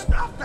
Stop